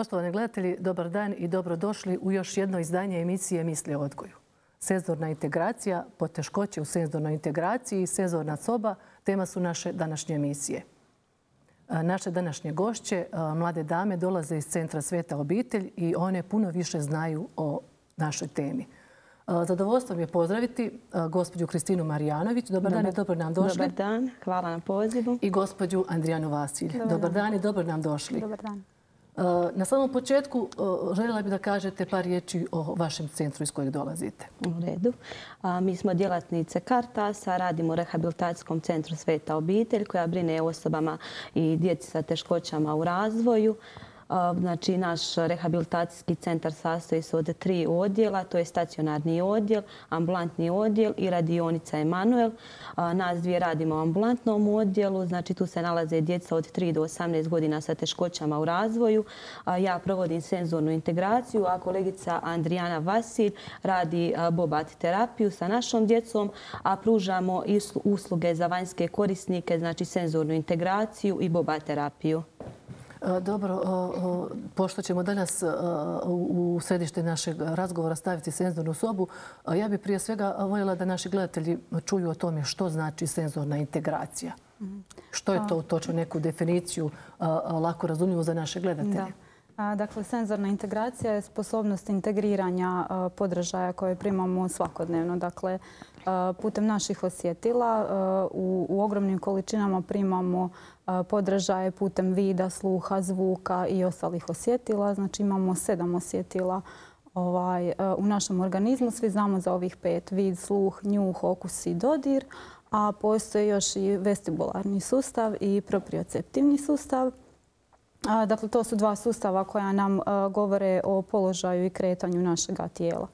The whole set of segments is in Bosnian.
Poštovani gledatelji, dobar dan i dobrodošli u još jedno izdanje emisije Misli o odgoju. Senzorna integracija, poteškoće u senzornoj integraciji i senzorna soba tema su naše današnje emisije. Naše današnje gošće, mlade dame, dolaze iz Centra Sveta obitelj i one puno više znaju o našoj temi. Zadovoljstvo mi je pozdraviti gospođu Kristinu Marijanović. Dobar dan i dobro nam došli. Dobar dan, hvala na pozivu. I gospođu Andrijanu Vasilj. Dobar dan i dobro nam došli. Dobar dan. Eh, na samom početku eh, željela bih da kažete par riječi o vašem centru iz kojeg dolazite. U redu. Mi smo djelatnice Kartasa, radimo u rehabilitacijskom centru Sveta obitelj koja brine o osobama i djeci sa teškoćama u razvoju. Znači, naš rehabilitacijski centar sastoji se od tri odjela. To je stacionarni odjel, ambulantni odjel i radionica Emanuel. Nas dvije radimo u ambulantnom odjelu. Znači, tu se nalaze djeca od 3 do 18 godina sa teškoćama u razvoju. Ja provodim senzornu integraciju, a kolegica Andrijana Vasilj radi bobat terapiju sa našom djecom, a pružamo usluge za vanjske korisnike, znači senzornu integraciju i bobat terapiju. E, dobro, pošto ćemo danas e, u središte našeg razgovora staviti senzornu sobu, e, ja bih prije svega voljela da naši gledatelji čuju o tome što znači senzorna integracija. Što je to točno neku definiciju lako razumljivo za naše gledatelje? Dakle, senzorna integracija je sposobnost integriranja podražaja koje primamo svakodnevno. Dakle, putem naših osjetila u ogromnim količinama primamo podražaje putem vida, sluha, zvuka i ostalih osjetila. Znači imamo sedam osjetila ovaj, u našem organizmu. Svi znamo za ovih pet. Vid, sluh, njuh, okus i dodir. A postoji još i vestibularni sustav i proprioceptivni sustav. Dakle, to su dva sustava koja nam govore o položaju i kretanju našeg tijela.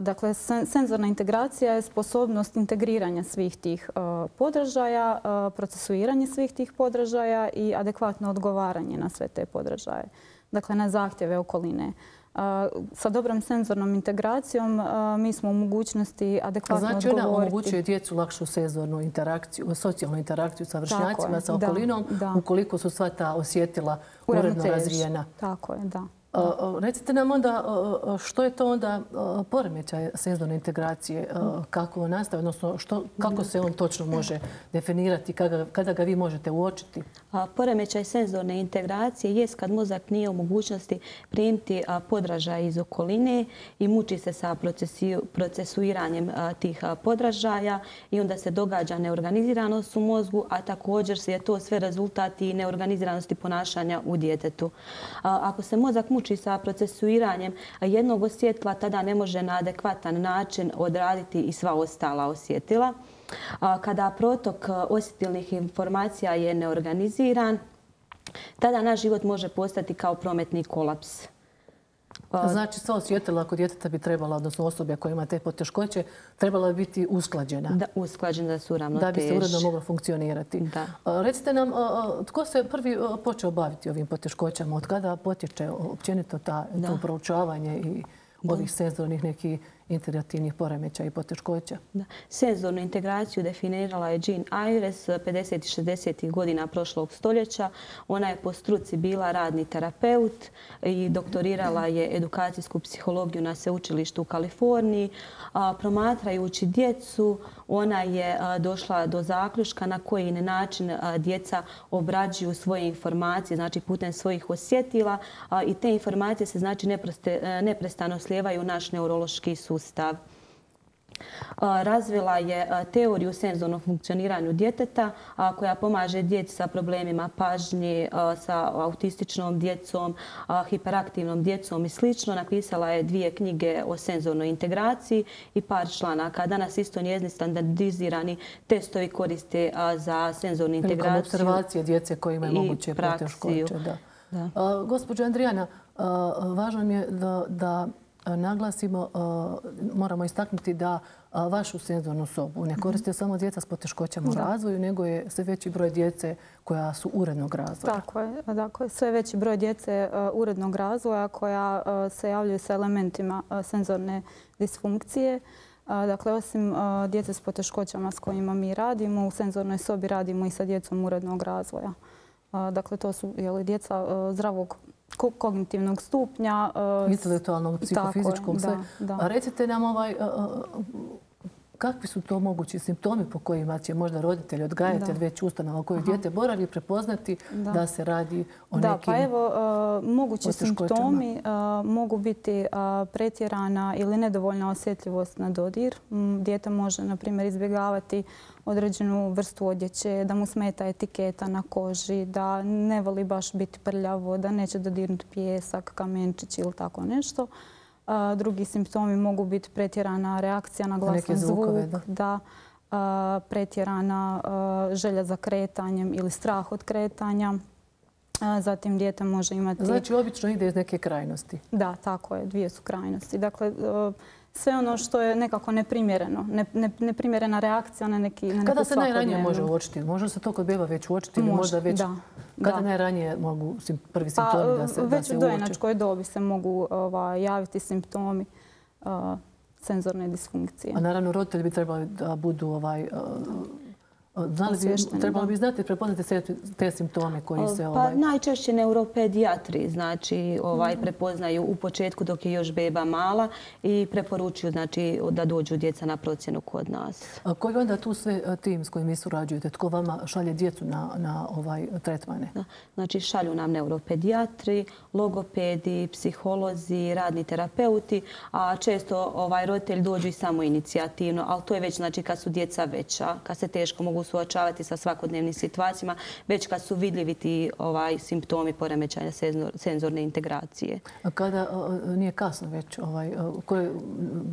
Dakle, senzorna integracija je sposobnost integriranja svih tih podražaja, procesuiranje svih tih podražaja i adekvatno odgovaranje na sve te podražaje. Dakle, na zahtjeve okoline. Sa dobrom senzornom integracijom mi smo u mogućnosti adekvatno odgovoriti. Znači ona omogućuje djecu lakšu senzornu interakciju, socijalnu interakciju sa vršnjacima, sa okolinom, ukoliko su sva ta osjetila uredno razvijena. Tako je, da. Recite nam onda što je to onda poremećaj senzorne integracije, kako on nastaje, odnosno kako se on točno može definirati, kada ga vi možete uočiti? Poremećaj senzorne integracije je kad mozak nije u mogućnosti primiti podražaj iz okoline i muči se sa procesuiranjem tih podražaja i onda se događa neorganiziranost u mozgu, a također se je to sve rezultati neorganiziranosti ponašanja u djetetu. Ako se mozak muči muči sa procesuiranjem jednog osjetila, tada ne može na adekvatan način odraditi i sva ostala osjetila. Kada protok e, osjetilnih informacija je neorganiziran, tada naš život može postati kao prometni kolaps. Pa- znači, sva osjetila kod djeteta bi trebala, odnosno osobe koja ima te poteškoće, trebala bi biti usklađena. Da, usklađena da su ravnoteži. Da bi se uredno mogla funkcionirati. Da. Recite nam, tko se prvi počeo baviti ovim poteškoćama? Od kada potječe općenito ta, to proučavanje i ovih senzornih nekih integrativnih poremeća i poteškoća. Senzornu integraciju definirala je Jean Ayres 50. i 60. godina prošlog stoljeća. Ona je po struci bila radni terapeut i doktorirala je edukacijsku psihologiju na sveučilištu u Kaliforniji. Promatrajući djecu, ona je došla do zaključka na koji način djeca obrađuju svoje informacije, znači putem svojih osjetila i te informacije se znači neprestano slijevaju u naš neurološki sustav sustav. Razvila je teoriju senzornog funkcioniranju djeteta koja pomaže djeci sa problemima pažnje, sa autističnom djecom, hiperaktivnom djecom i sl. Napisala je dvije knjige o senzornoj integraciji i par članaka. Danas isto njezni standardizirani testovi koriste za senzornu integraciju. Prilikom observacije djece koje imaju moguće praksiju. Gospođo Andrijana, važno mi je da naglasimo, moramo istaknuti da vašu senzornu sobu ne koriste samo djeca s poteškoćama u razvoju, nego je sve veći broj djece koja su urednog razvoja. Tako je. Dakle, sve veći broj djece urednog razvoja koja se javljaju sa elementima senzorne disfunkcije. Dakle, osim djece s poteškoćama s kojima mi radimo, u senzornoj sobi radimo i sa djecom urednog razvoja. Dakle, to su djeca zdravog ko- kognitivnog stupnja. e, intelektualnog, psihofizičkog, Tako sve. da, da. Recite nam ovaj, a, kakvi su to mogući simptomi po kojima će možda roditelj, odgajatelj, Da. već ustanova u kojoj dijete boravi prepoznati da. Da. se radi o Da, nekim... pa evo, e, mogući simptomi e, mogu biti e, pretjerana ili nedovoljna osjetljivost na dodir. Dijete može, na primjer, izbjegavati određenu vrstu odjeće, da mu smeta etiketa na koži, da ne voli baš biti prljavo, da neće dodirnuti pijesak, kamenčić ili tako nešto. A, Drugi simptomi mogu biti pretjerana reakcija na glasan zvukove, zvuk, da. da, a, pretjerana želja za kretanjem ili strah od kretanja. Zatim dijete može imati... Znači, obično ide iz neke krajnosti. Da, tako je, dvije su krajnosti. Dakle, sve ono što je nekako neprimjereno, ne- ne- neprimjerena reakcija na neki na Kada se najranije može uočiti? Može se to kod beba već uočiti ili Može, možda već... da, Kada da. najranije mogu prvi Pa, simptomi da se, da već u uoče? dojenačkoj dobi se mogu javiti simptomi e, senzorne disfunkcije. A naravno, roditelji bi trebali da budu ovaj, uh, Znali bi, trebalo bi znati prepoznati se te simptome koji se... Pa Ovaj, najčešće neuropedijatri znači ovaj prepoznaju u početku dok je još beba mala i preporučuju znači da dođu djeca na procjenu kod nas. a koji onda tu sve a, tim s kojim vi surađujete? Tko vama šalje djecu na, na ovaj tretmane? Da. Znači šalju nam neuropedijatri, logopedi, psiholozi, radni terapeuti, a često ovaj roditelj dođu i samo inicijativno, ali to je već znači kad su djeca veća, kad se teško mogu suočavati sa svakodnevnim situacijama, već kad su vidljivi ti ovaj simptomi poremećaja senzor- senzorne integracije. A kada a, nije kasno već, ovaj, a, koje,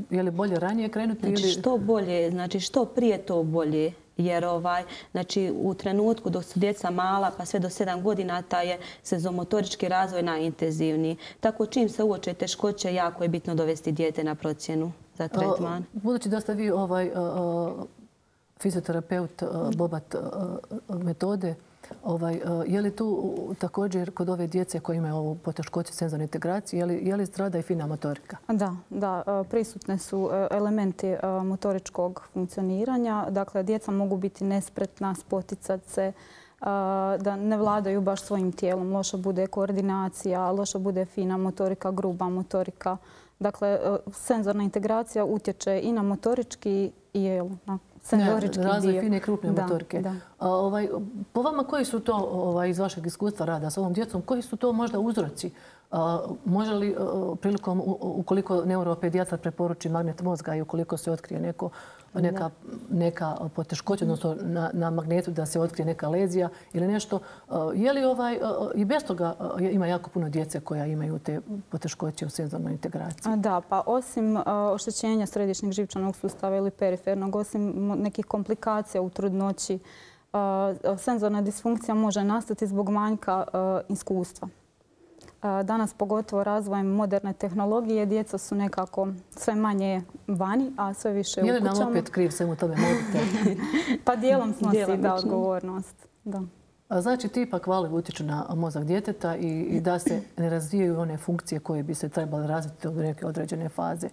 je li bolje ranije krenuti Znači ili... što bolje, znači što prije to bolje. Jer ovaj, znači, u trenutku dok su djeca mala pa sve do 7 godina taj je sezomotorički razvoj najintenzivniji. Tako čim se uoče teškoće jako je bitno dovesti dijete na procjenu za tretman. A, Budući da ste vi ovaj, fizioterapeut e, Bobat e, e, metode, ovaj, je li tu također kod ove djece koje imaju ovu poteškoću senzorne integracije, je li, je li strada i fina motorika? Da, da, prisutne su elementi motoričkog funkcioniranja. Dakle, djeca mogu biti nespretna, spoticat se, da ne vladaju baš svojim tijelom. Loša bude koordinacija, loša bude fina motorika, gruba motorika. Dakle, senzorna integracija utječe i na motorički i jel, na senzorički razvoj dio. fine i krupne Da, motorike. Da. A, ovaj, po vama koji su to ovaj, iz vašeg iskustva rada s ovom djecom, koji su to možda uzroci? A, može li a, prilikom, u- ukoliko neuropedijatar preporuči magnet mozga i ukoliko se otkrije neko, neka, neka poteškoća, odnosno na, na magnetu da se otkrije neka lezija ili nešto, a, je li ovaj, a, i bez toga a, ima jako puno djece koja imaju te poteškoće u senzornoj integraciji? A, Da, pa osim oštećenja središnjeg živčanog sustava ili perifernog, osim nekih komplikacija u trudnoći, senzorna disfunkcija može nastati zbog manjka iskustva. Danas pogotovo razvojem moderne tehnologije djeca su nekako sve manje vani, a sve više Je li u nam kućama. opet kriv svemu tome mobitel? Pa dijelom snosi da Djelomično. odgovornost. Da. Znači, ti ipak vale utječu na mozak djeteta i, i da se ne razvijaju one funkcije koje bi se trebale razviti u neke određene faze.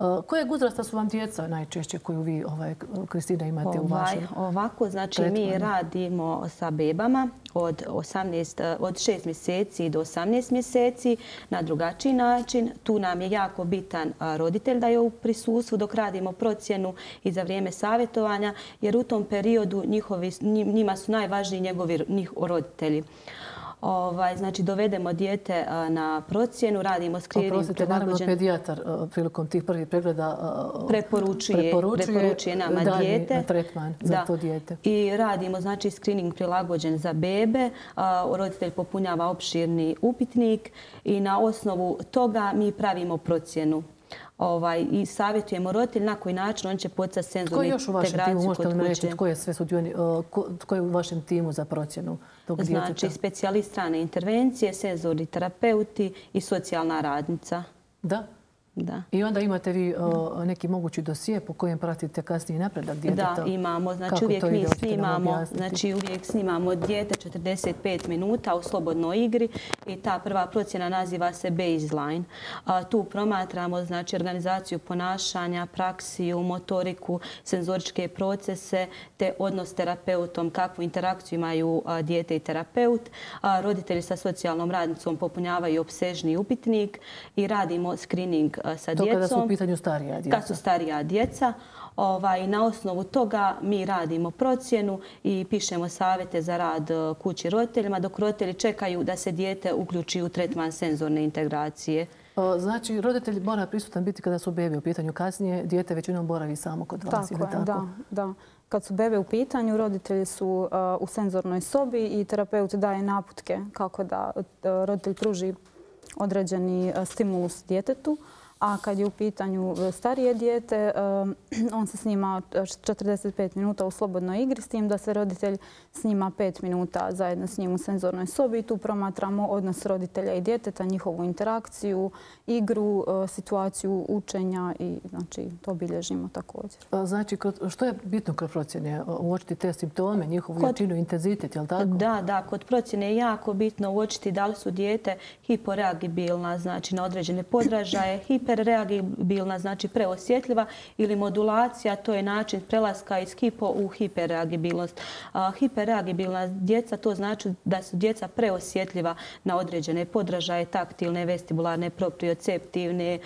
A, Kojeg uzrasta su vam djeca najčešće koju vi, ovaj, Kristina, imate u Ovaj, vašem? ovako, znači mi radimo sa bebama od, 18, eh, od 6 mjeseci do 18 mjeseci na drugačiji način. Tu nam je jako bitan a, roditelj da je u prisustvu dok radimo procjenu i za vrijeme savjetovanja, jer u tom periodu njihovi, njima su najvažniji njegovi njih, roditelji. Ovaj, znači, dovedemo dijete na procjenu, radimo screening Oprostite, naravno, pedijatar prilikom tih prvih pregleda preporučuje, preporučuje nama dijete. tretman za to dijete. I radimo znači screening prilagođen za bebe. Roditelj popunjava opširni upitnik i na osnovu toga mi pravimo procjenu. Ovaj, I savjetujemo roditelj na koji način on će poticati Ko senzornu je još u vašem timu, integraciju možete li kod mi reći kuće. tko je sve sudioni, a, ko, tko je u vašem timu za procjenu tog Znači, djeteta? specijalist strane intervencije, senzorni terapeuti i socijalna radnica. Da? Da. I onda imate vi o, neki mogući dosije po kojem pratite kasniji napredak djeteta? Da, imamo. Znači Kako uvijek mi snimamo, znači uvijek snimamo dijete 45 minuta u slobodnoj igri i ta prva procjena naziva se baseline. A, tu promatramo znači organizaciju ponašanja, praksiju, motoriku, senzoričke procese te odnos s terapeutom, kakvu interakciju imaju a, dijete i terapeut. A, roditelji sa socijalnom radnicom popunjavaju obsežni upitnik i radimo screening a, sa To djecom kada su u pitanju starija djeca. kad su starija djeca. Ovaj, na osnovu toga mi radimo procjenu i pišemo savjete za rad e, kući roditeljima, dok roditelji čekaju da se dijete uključi u tretman senzorne integracije. Znači, roditelj mora prisutan biti kada su bebe u pitanju kasnije. Dijete većinom boravi samo kod vas, Tako ili je, tako? da, da. Kad su bebe u pitanju, roditelji su uh, u senzornoj sobi i terapeut daje naputke kako da roditelj pruži određeni stimulus djetetu. A kad je u pitanju uh, starije dijete, um, on se snima uh, 45 minuta u slobodnoj igri s tim da se roditelj snima 5 minuta zajedno s njim u senzornoj sobi i tu promatramo odnos roditelja i djeteta, njihovu interakciju, igru, situaciju učenja i znači, to bilježimo također. Znači, što je bitno kroz procjene? Uočiti te simptome, njihovu Kod- jačinu, intenzitet, je li tako? Da, da, kod procjene je jako bitno uočiti da li su dijete hiporeagibilna, znači na određene podražaje, hiperreagibilna, znači preosjetljiva ili modulacija, to je način prelaska iz hipo u hiperreagibilnost. Hiperreagibilna djeca, to znači da su djeca preosjetljiva na određene podražaje, taktilne, vestibularne, proprioceptivne,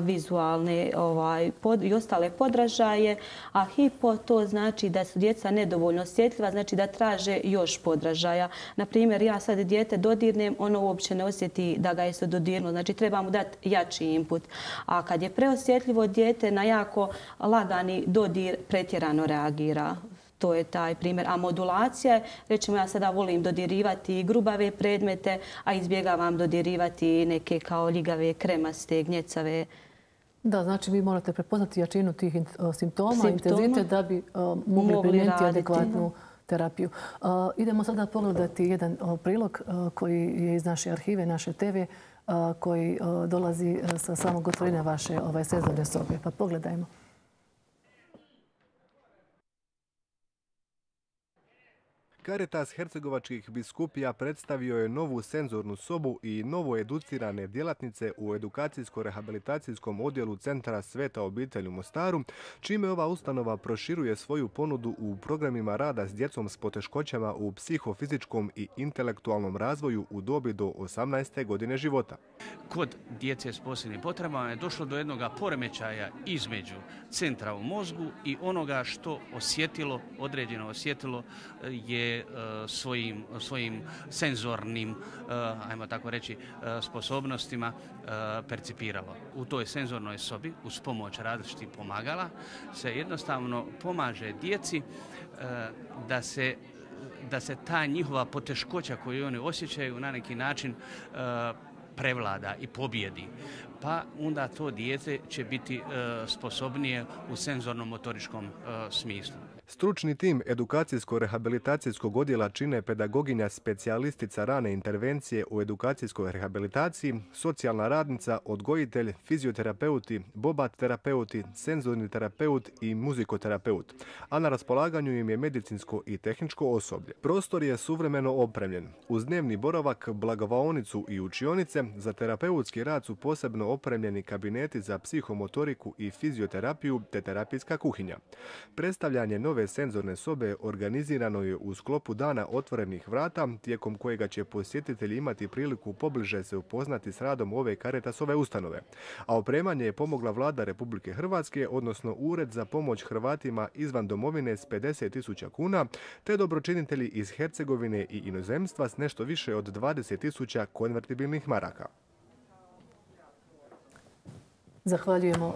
vizualne ovaj, pod, i ostale podražaje, a hipo to znači da su djeca nedovoljno osjetljiva, znači da traže još podražaja. Na primjer, ja sad dijete dodirnem, ono uopće ne osjeti da ga je se dodirnuo, znači treba mu dati jači input. A kad je preosjetljivo dijete na jako lagani dodir pretjerano reagira. To je taj primjer. A modulacija je, recimo ja sada volim dodirivati grubave predmete, a izbjegavam dodirivati neke kao ljigave, kremaste, gnjecave. Da, znači vi morate prepoznati jačinu tih o, simptoma, Simptoma. intenzitet da bi o, mogli, Mogli primijeniti adekvatnu terapiju. O, Idemo sada pogledati jedan o, prilog koji je iz naše arhive, naše TV, o, koji dolazi sa samog otvorina vaše ovaj, sezone sobe. Pa pogledajmo. Caritas Hercegovačkih biskupija predstavio je novu senzornu sobu i novo educirane djelatnice u edukacijsko-rehabilitacijskom odjelu Centra Sveta obitelj u Mostaru, čime ova ustanova proširuje svoju ponudu u programima rada s djecom s poteškoćama u psihofizičkom i intelektualnom razvoju u dobi do 18. godine života. kod djece s posebnim potrebama je došlo do jednog poremećaja između centra u mozgu i onoga što osjetilo, određeno osjetilo e, je je svojim, svojim senzornim, eh, ajmo tako reći, eh, sposobnostima percipiralo. U toj senzornoj sobi, uz pomoć različitih pomagala, se jednostavno pomaže djeci da se da se ta njihova poteškoća koju oni osjećaju na neki način e, prevlada i pobjedi. Pa onda to dijete će biti e, sposobnije u senzorno-motoričkom e, smislu. Stručni tim edukacijsko-rehabilitacijskog odjela čine pedagoginja specijalistica rane intervencije u edukacijskoj rehabilitaciji, socijalna radnica, odgojitelj, fizioterapeuti, bobat terapeuti, senzorni terapeut i muzikoterapeut, a na raspolaganju im je medicinsko i tehničko osoblje. Prostor je suvremeno opremljen. Uz dnevni boravak, blagovaonicu i učionice, za terapeutski rad su posebno opremljeni kabineti za psihomotoriku i fizioterapiju te terapijska kuhinja. Predstavljanje nove senzorne sobe organizirano je u sklopu dana otvorenih vrata, tijekom kojega će posjetitelji imati priliku pobliže se upoznati s radom ove Caritasove ustanove. A opremanje je pomogla vlada Republike Hrvatske, odnosno Ured za pomoć Hrvatima izvan domovine s 50.000 kuna, te dobročinitelji iz Hercegovine i inozemstva s nešto više od 20.000 konvertibilnih maraka. Zahvaljujemo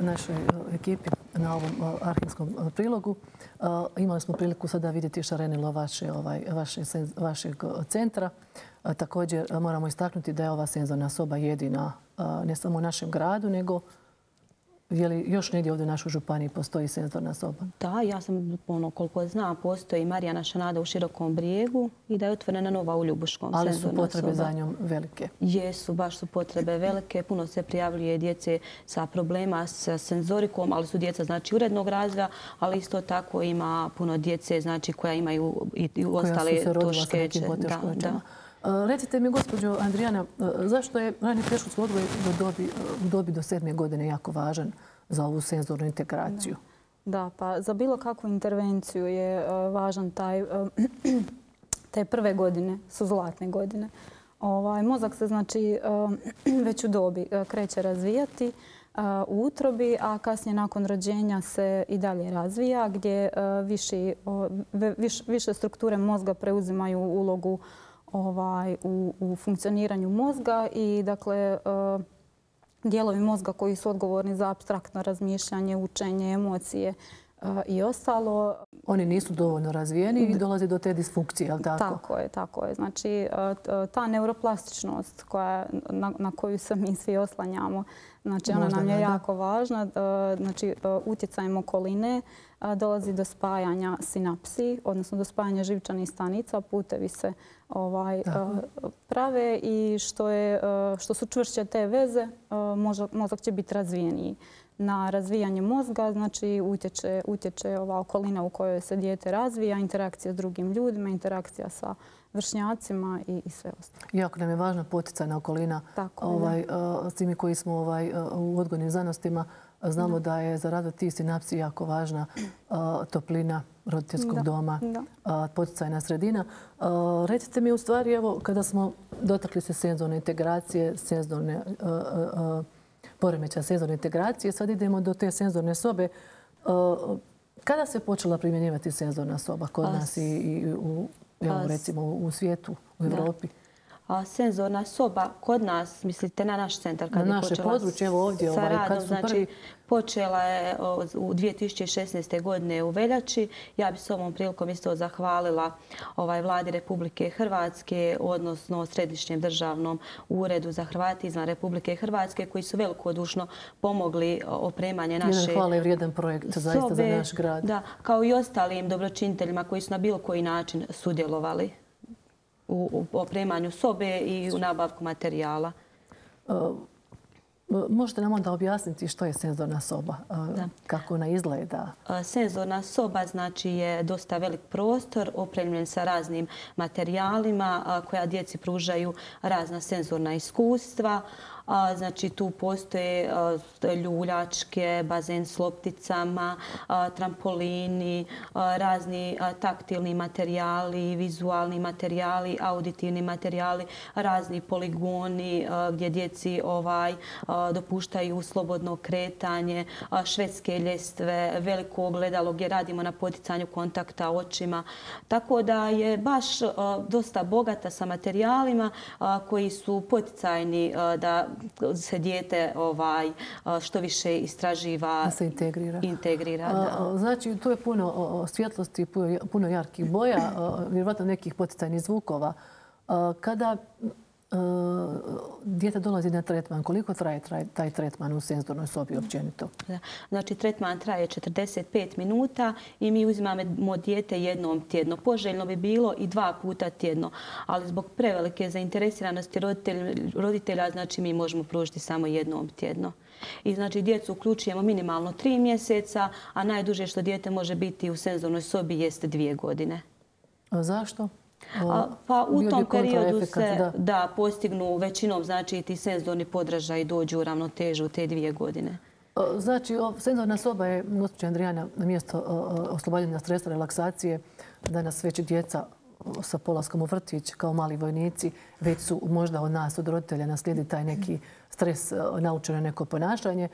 našoj ekipi na ovom arhivskom prilogu. Imali smo priliku sada vidjeti šarenilo vaše, ovaj, vaše, vašeg centra. Također moramo istaknuti da je ova senzorna soba jedina ne samo u našem gradu, nego Je li još negdje ovdje u našoj županiji postoji senzorna soba? Da, ja sam, ono, koliko znam, postoji Marijana Šanada u Širokom brijegu i da je otvorena nova u Ljubuškom Ali su potrebe za njom velike? Jesu, baš su potrebe velike. Puno se prijavljuje djece sa problema sa senzorikom, ali su djeca znači urednog razvoja, ali isto tako ima puno djece znači koja imaju i ostale toškeće. Da, da. Eh, recite mi, gospođo Andrijana, eh, zašto je rani preškolski odgoj u dobi do sedme godine jako važan za ovu senzornu integraciju? Da, pa za bilo kakvu intervenciju je eh, važan taj... Te prve godine su zlatne godine. Ovaj, mozak se znači već u dobi kreće razvijati u utrobi, a kasnije nakon rođenja se i dalje razvija gdje više strukture mozga preuzimaju ulogu ovaj, u, u funkcioniranju mozga i dakle e, dijelovi mozga koji su odgovorni za abstraktno razmišljanje, učenje, emocije e, i ostalo. Oni nisu dovoljno razvijeni i dolaze do te disfunkcije, je li tako? Tako je, tako je. Znači, e, ta neuroplastičnost koja, na, na koju se mi svi oslanjamo, znači ona nam je jako važna. Znači, utjecajem okoline, dolazi do spajanja sinapsi, odnosno do spajanja živčanih stanica, putevi se ovaj, prave i što, je, što su čvršće te veze, mozak će biti razvijeniji. Na razvijanje mozga znači utječe, utječe ova okolina u kojoj se dijete razvija, interakcija s drugim ljudima, interakcija sa vršnjacima i, i sve ostalo. Jako nam je važna poticajna okolina. Tako, ovaj, s timi koji smo ovaj, u odgojnim zanostima, Znamo da je za razvoj tih sinapsi jako važna toplina roditeljskog doma, poticajna sredina. Recite mi u stvari, evo, kada smo dotakli se senzorne integracije, senzorne poremeća senzorne integracije, sad idemo do te senzorne sobe. Kada se počela primjenjivati senzorna soba kod nas i u, recimo, u svijetu, u Evropi? Senzorna soba kod nas, mislite na naš centar? Kad na naše područje, evo ovdje, ovaj, kad su znači, prvi... Počela je u 2016. godine u Veljači. Ja bi s ovom prilikom isto zahvalila ovaj vladi Republike Hrvatske, odnosno Središnjem državnom uredu za Hrvati izvan Republike Hrvatske, koji su velikodušno pomogli opremanje naše. Jedan hvale vrijedan projekt zaista za naš grad. Da, kao i ostalim dobročiniteljima koji su na bilo koji način sudjelovali u opremanju sobe i u nabavku materijala. E, možete nam onda objasniti što je senzorna soba, e, kako ona izgleda? E, senzorna soba znači je dosta velik prostor opremljen sa raznim materijalima koja djeci pružaju razna senzorna iskustva. Znači tu postoje ljuljačke, bazen s lopticama, trampolini, razni taktilni materijali, vizualni materijali, auditivni materijali, razni poligoni gdje djeci ovaj dopuštaju slobodno kretanje, švedske ljestve, veliko ogledalo gdje radimo na poticanju kontakta očima. Tako da je baš dosta bogata sa materijalima koji su poticajni da se dijete ovaj, što više istraživa. Da se integrira. Integrira, da. Znači, tu je puno svjetlosti, puno jarkih boja, vjerovatno nekih poticajnih zvukova. Kada dijete dolazi na tretman, koliko traje taj tretman u senzornoj sobi općenito? Znači, tretman traje 45 minuta i mi uzimamo dijete jednom tjedno. Poželjno bi bilo i dva puta tjedno, ali zbog prevelike zainteresiranosti roditelja, znači mi možemo pružiti samo jednom tjedno. I znači, djecu uključujemo minimalno tri mjeseca, a najduže što dijete može biti u senzornoj sobi jeste dvije godine. A zašto? Pa u tom periodu se da postignu većinom znači ti senzorni podražaj dođu u ravnotežu te dvije godine. Znači, senzorna soba je, gospođa Andrijana, na mjesto oslobađanja stresa, relaksacije. Danas već djeca sa polaskom u vrtić kao mali vojnici već su možda od nas, od roditelja, naslijedi taj neki stres, naučeno neko ponašanje.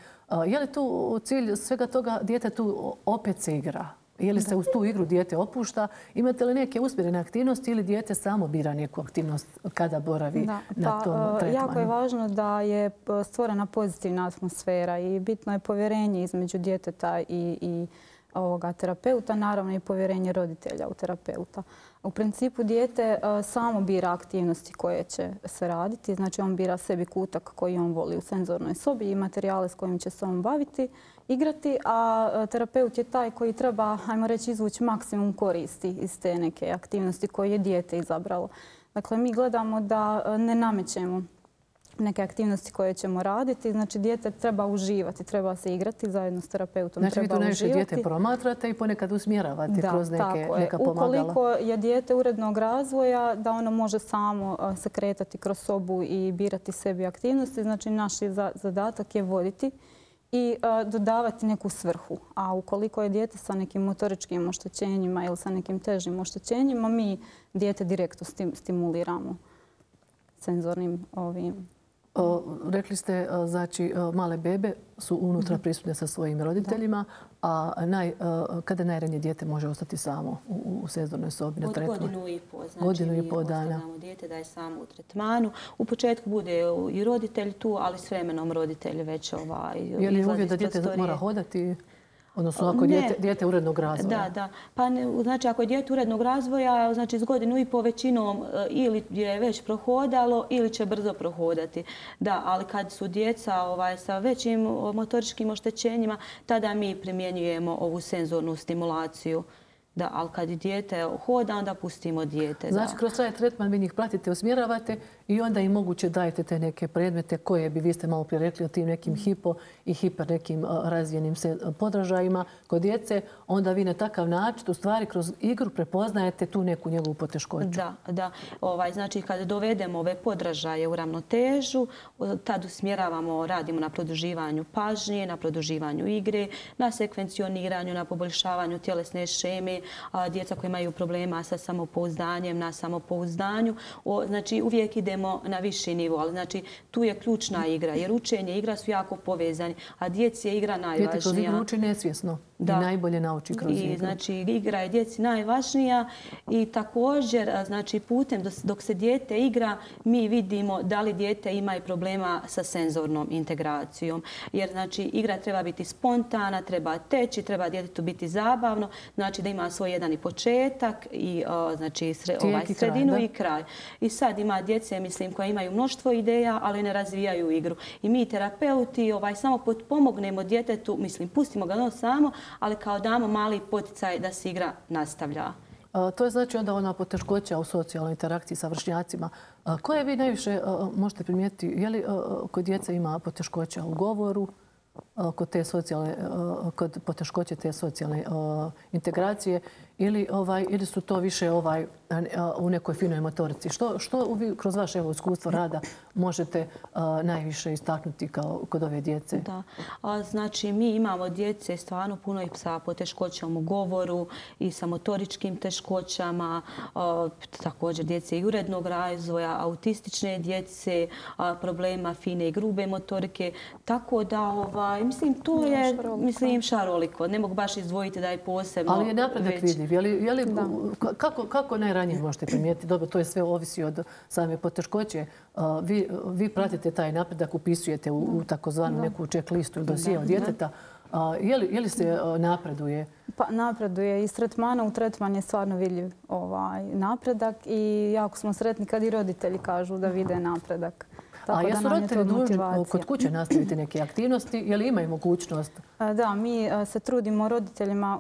Je li tu cilj svega toga, djete tu opet se igra? Je li se u tu igru dijete opušta? Imate li neke usmjerene aktivnosti ili dijete samo bira neku aktivnost kada boravi na pa, tom tretmanu? Jako je važno da je e, stvorena pozitivna atmosfera i bitno je povjerenje između djeteta i, i ovoga terapeuta, naravno i povjerenje roditelja u terapeuta. U principu dijete e, samo bira aktivnosti koje će se raditi. Znači on bira sebi kutak koji on voli u senzornoj sobi i materijale s kojim će se on baviti. Igrati, a e, terapeut je taj koji treba, ajmo reći, izvući maksimum koristi iz te neke aktivnosti koje je dijete izabralo. Dakle, mi gledamo da e, ne namećemo neke aktivnosti koje ćemo raditi. Znači, dijete treba uživati, treba se igrati zajedno s terapeutom. Znači, vi to najviše dijete promatrate i ponekad usmjeravate kroz neka pomagala. Ukoliko je dijete urednog razvoja, da ono može samo se kretati kroz sobu i birati sebi aktivnosti, znači naš zadatak je voditi i e, dodavati neku svrhu. A ukoliko je dijete sa nekim motoričkim oštećenjima ili sa nekim težim oštećenjima, mi dijete direktno stimuliramo senzornim ovim Rekli ste, znači, male bebe su unutra mhm. prisutne sa svojim roditeljima, a kada najranije dijete može ostati samo u sezornoj sobi na tretmanu? Od godinu i po. Znači, godinu i po dana. Ostavljamo dijete da je samo u tretmanu. U početku bude i roditelj tu, ali s vremenom roditelj već ovaj, Je li uvijek da dijete mora hodati? Odnosno ako je dijete urednog razvoja. Da, da. Pa znači ako je dijete urednog razvoja, znači s godinu i po većinom e, ili je već prohodalo ili će brzo prohodati. Da, ali kad su djeca ovaj, sa većim motoričkim oštećenjima, tada mi primjenjujemo ovu senzornu stimulaciju. Da, ali kad dijete hoda, onda pustimo dijete. Znači, kroz taj tretman vi njih pratite, usmjeravate i onda i moguće dajete te neke predmete koje bi vi ste malo prije rekli o tim nekim hipo i hiper nekim razvijenim podražajima kod djece. Onda vi na takav način, u stvari, kroz igru prepoznajete tu neku njegovu poteškoću. Da, da. Ovaj, znači, kada dovedemo ove podražaje u ravnotežu, tad usmjeravamo, radimo na produživanju pažnje, na produživanju igre, na sekvencioniranju, na poboljšavanju tjelesne šeme, djeca koja imaju problema sa samopouzdanjem, na samopouzdanju. Znači, uvijek idemo na viši nivo, ali znači, tu je ključna igra, jer učenje i igra su jako povezani, a djeci je igra najvažnija. Djete kroz igru uči nesvjesno i najbolje nauči kroz igru. I, znači, igra je djeci najvažnija i također, znači, putem dok se djete igra, mi vidimo da li djete ima i problema sa senzornom integracijom. Jer, znači, igra treba biti spontana, treba teći, treba djetetu biti zabavno, znači da ima svoj jedan i početak i znači ovaj sredinu i kraj. I sad ima djece, mislim, koja imaju mnoštvo ideja, ali ne razvijaju igru. I mi terapeuti ovaj samo pomognemo djetetu, mislim, pustimo ga ono samo, ali kao damo mali poticaj da se igra nastavlja. To je znači onda ona poteškoća u socijalnoj interakciji sa vršnjacima. Koje vi najviše možete primijetiti? Je li kod djeca ima poteškoća u govoru, kod te socijalne, kod poteškoće te socijalne integracije ili ovaj ili su to više ovaj u nekoj finoj motorici. Što što vi kroz vaše evo iskustvo rada možete najviše istaknuti kao kod ove djece? Da. A, znači mi imamo djece stvarno puno i sa poteškoćama u govoru i sa motoričkim teškoćama a, također djece i urednog razvoja autistične djece a, problema fine i grube motorike. Tako da ovaj mislim to je mislim šaroliko. Ne mogu baš izdvojiti da je posebno ali je napredak vidljiv. Je li, je li, kako, kako najranije možete primijetiti? Dobro, to je sve ovisi od same poteškoće. Vi, vi pratite taj napredak, upisujete u, u takozvanu neku checklistu ili dosije od djeteta. Je li, je li se napreduje? Pa napreduje. Iz tretmana u tretman je stvarno vidljiv ovaj napredak i jako smo sretni kad i roditelji kažu da vide napredak. A jesu roditelji dužni kod kuće nastaviti neke aktivnosti? Je li imaju mogućnost? Da, mi se trudimo roditeljima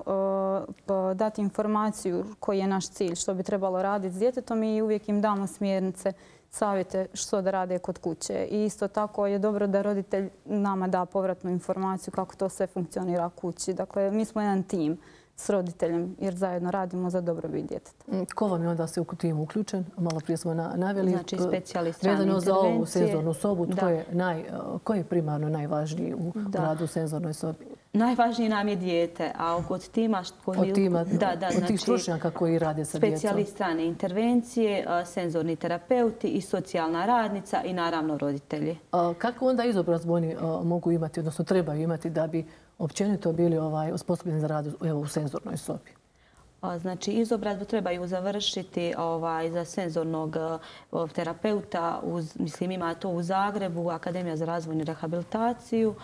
Pa dati informaciju koji je naš cilj, što bi trebalo raditi s djetetom i uvijek im damo smjernice, savjete što da rade kod kuće. I isto tako je dobro da roditelj nama da povratnu informaciju kako to sve funkcionira kući. Dakle, mi smo jedan tim s roditeljem jer zajedno radimo za dobrobit djeteta. Mm, ko vam je onda se u timu uključen? Malo prije smo naveli. Znači specijalist strane intervencije. Vezano za ovu senzornu sobu, je naj, ko je primarno najvažniji u radu u senzornoj sobi? Najvažnije nam je dijete, a od tima... Od tima, da, da, od tih znači, stručnjaka koji rade sa djecom. Specijalist intervencije, senzorni terapeuti i socijalna radnica i naravno roditelji. Kako onda izobrazbu oni mogu imati, odnosno trebaju imati da bi općenito bili ovaj, osposobljeni za rad evo, u senzornoj sobi? Znači, izobrazbu trebaju završiti ovaj, za senzornog eh, terapeuta. Uz, mislim, ima to u Zagrebu, Akademija za razvojnu rehabilitaciju.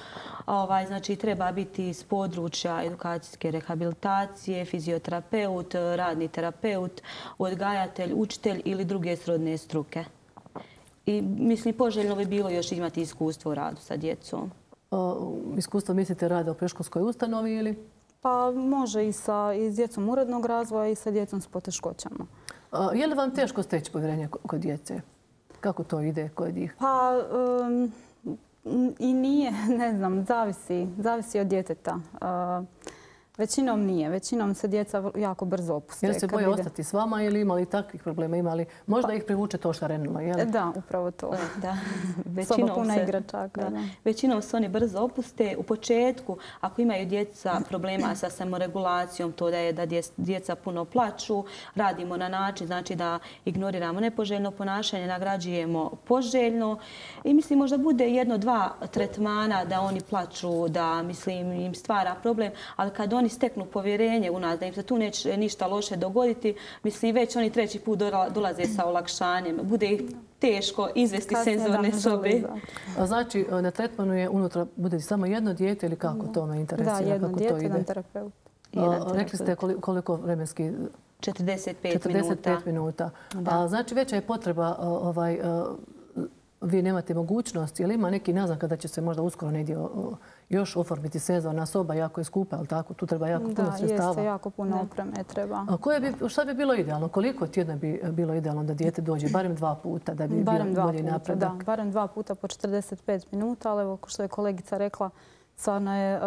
Ovaj, znači, treba biti iz područja edukacijske rehabilitacije, fizioterapeut, radni terapeut, odgajatelj, učitelj ili druge srodne struke. I mislim, poželjno bi bilo još imati iskustvo u radu sa djecom iskustvo mislite rada u preškolskoj ustanovi ili? Pa može i sa i s djecom urednog razvoja i sa djecom s poteškoćama. Je li vam teško steći povjerenje kod djece? Kako to ide kod njih? Pa i nije, ne znam, zavisi, zavisi od djeteta. Većinom nije. Većinom se djeca jako brzo opuste. Jel se boje ostati s vama ili imali takvih problema? Imali, možda pa- ih privuče to što renilo, jel? Da, upravo to. Da. Većinom puna igračaka. Većinom se oni brzo opuste. U početku, ako imaju djeca problema sa samoregulacijom, to da je da djeca puno plaču, radimo na način znači da ignoriramo nepoželjno ponašanje, nagrađujemo poželjno. I mislim, možda bude jedno, dva tretmana da oni plaču, da mislim im stvara problem, ali kad oni oni steknu povjerenje u nas, da im se tu neće ništa loše dogoditi, mislim već oni treći put dolaze sa olakšanjem. Bude ih teško izvesti senzorne sobe. Znači, na tretmanu je unutra, bude samo jedno dijete ili kako to me interesira? Da, jedno dijete, jedan terapeut. Rekli ste koliko vremenski 45 minuta. 45 minuta. Znači, veća je potreba ovaj, vi nemate mogućnost, ili ima neki nazvan kada će se možda uskoro negdje još oformiti sezona soba, jako je skupa, ali tako? Tu treba jako puno sredstava. Da, jeste, jako puno opreme treba. A koje bi, šta bi bilo idealno? Koliko tjedna bi bilo idealno da dijete dođe? Barem dva puta da bi barem bio bolji napredak? Da, barem dva puta po 45 minuta, ali evo, što je kolegica rekla, stvarno je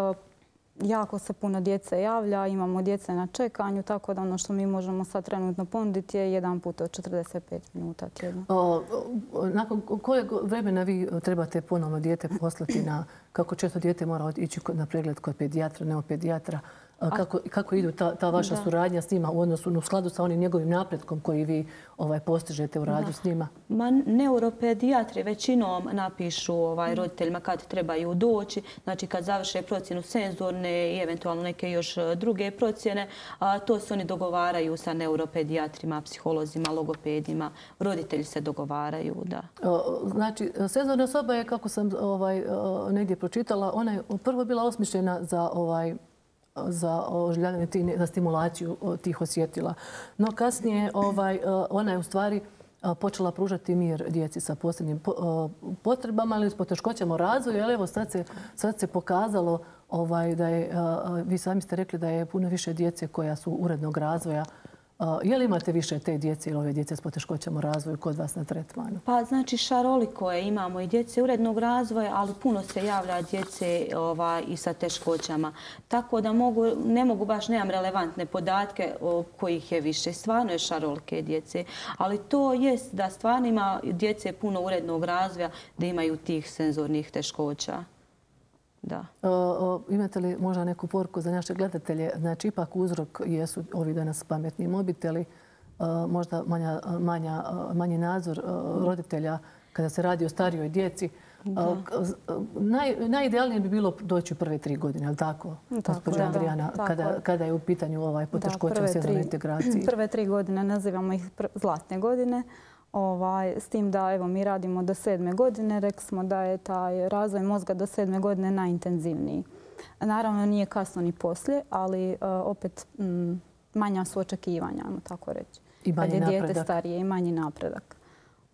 jako se puno djece javlja, imamo djece na čekanju, tako da ono što mi možemo sad trenutno ponuditi je jedan put od 45 minuta tjedno. Nakon kojeg vremena vi trebate ponovno djete poslati na, kako često djete mora ići na pregled kod pedijatra, ne pedijatra? Kako, kako idu ta, ta vaša da. suradnja s njima u odnosu u skladu sa onim njegovim napretkom koji vi ovaj, postižete u radu s njima? Ma, neuropedijatri većinom napišu ovaj, roditeljima kad trebaju doći, znači kad završe procjenu senzorne i eventualno neke još e, druge procjene, a, to se oni dogovaraju sa neuropedijatrima, psiholozima, logopedima. Roditelji se dogovaraju, da. Znači, senzorna osoba je, kako sam ovaj, negdje pročitala, ona je prvo bila osmišljena za ovaj, za oživljavanje, za stimulaciju tih osjetila. No kasnije ovaj, ona je u stvari počela pružati mir djeci sa posebnim potrebama ili s poteškoćama u razvoju. Evo sad se, sad se pokazalo ovaj, da je, vi sami ste rekli da je puno više djece koja su urednog razvoja Je li imate više te djece ili ove djece s poteškoćama u razvoju kod vas na tretmanu? Pa znači šaroliko je. Imamo i djece urednog razvoja, ali puno se javlja djece ova, i sa teškoćama. Tako da mogu, ne mogu baš, nemam relevantne podatke o kojih je više. Stvarno je šarolike djece. Ali to jest da stvarno ima djece puno urednog razvoja da imaju tih senzornih teškoća. Da. Imate li možda neku poruku za naše gledatelje? Znači, ipak uzrok jesu ovi danas pametni mobiteli, možda manja, manja, manji nadzor roditelja kada se radi o starijoj djeci. Naj, najidealnije bi bilo doći u prve tri godine, ali tako, gospođa Andrijana, kada, kada je u pitanju ovaj poteškoća u sezonoj integraciji? Prve tri godine nazivamo ih zlatne godine. Ovaj, s tim da evo, mi radimo do sedme godine, rekli smo da je taj razvoj mozga do sedme godine najintenzivniji. Naravno, nije kasno ni poslije, ali uh, opet manja su očekivanja, tako reći. I manji Kad je dijete starije i manji napredak.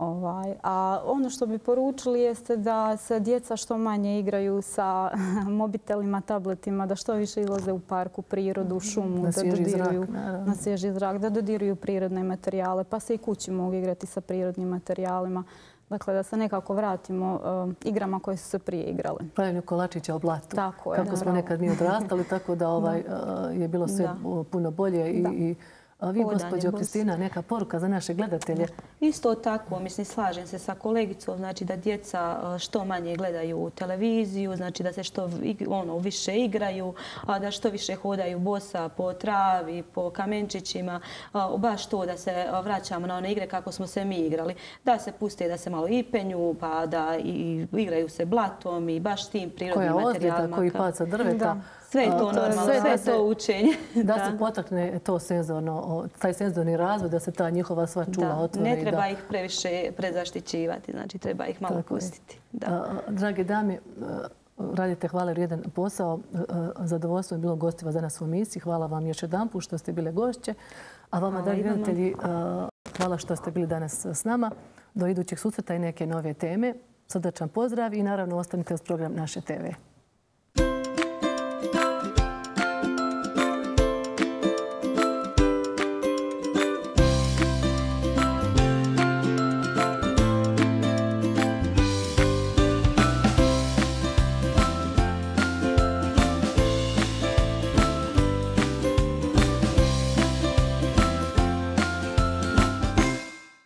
Ovaj, a ono što bi poručili jeste da se djeca što manje igraju sa mobitelima, tabletima, da što više izlaze u parku, prirodu, šumu, na da dodiruju zrak, na svježi zrak, da dodiruju prirodne materijale, pa se i kući mogu igrati sa prirodnim materijalima. Dakle, da se nekako vratimo uh, igrama koje su se prije igrale. Pravljenju kolačića u blatu. Tako je. Kako smo nekad mi odrastali, tako da ovaj, uh, je bilo sve da. puno bolje i, i A vi, gospođo Kristina, neka poruka za naše gledatelje? Isto tako, mislim, slažem se sa kolegicom, znači da djeca e, što manje gledaju televiziju, znači da se što ono, više igraju, a da što više hodaju bosa po travi, po kamenčićima, baš to da se vraćamo na one igre kako smo se mi igrali. Da se puste, da se malo ipenju, pa da i igraju se blatom i baš tim prirodnim materijalima. Koja ozljeta, koji paca drveta. Sve je to normalno, sve je to učenje. Da se potakne to senzorno, taj senzorni razvoj, da se ta njihova sva čula otvori. Ne treba ih previše prezaštićivati, znači treba ih malo pustiti. Drage dame, radite hvala jedan posao. Zadovoljstvo je bilo gostiva za nas u emisiji. Hvala vam još jedan put što ste bile gošće. A vama, dragi gledatelji, hvala što ste bili danas s nama. Do idućeg susreta i neke nove teme. Srdačan pozdrav i naravno ostanite uz program naše TV.